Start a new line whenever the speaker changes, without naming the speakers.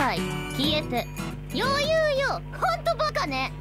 界消えて。余裕よ。ほんとバカね。